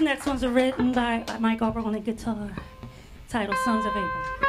next one's written by Mike Auburn on the guitar, titled Sons of April.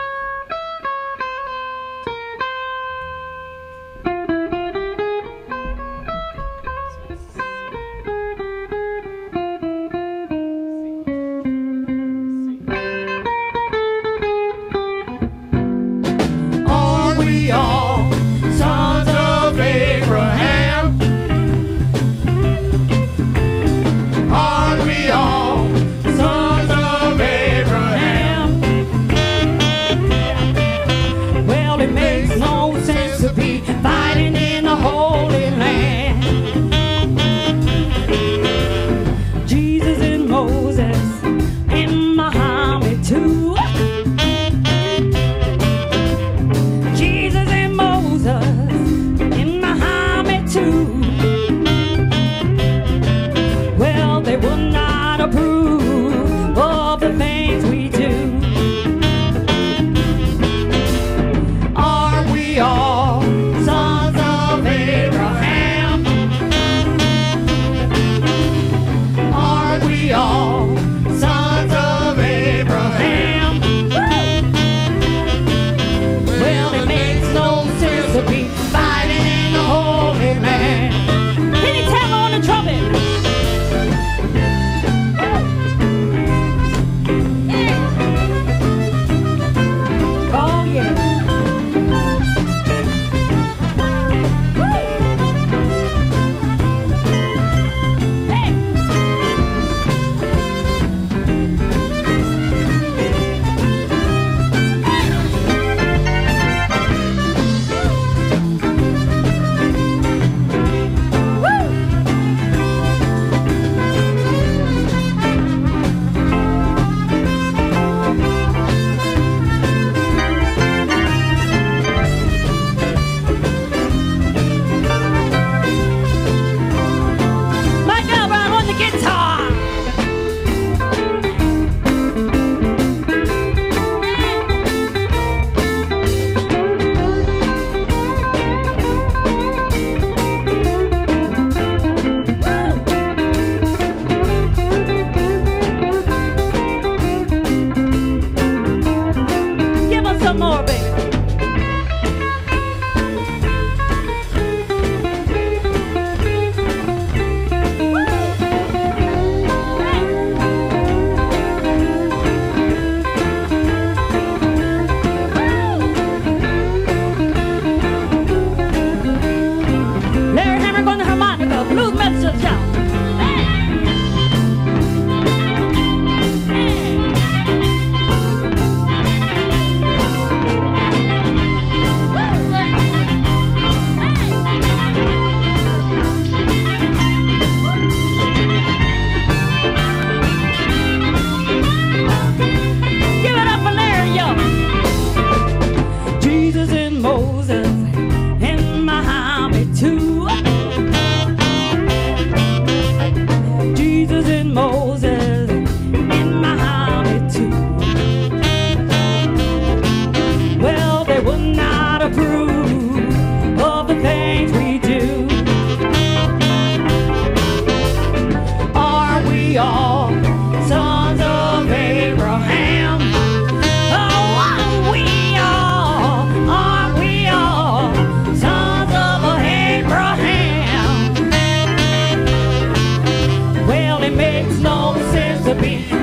it makes no sense to be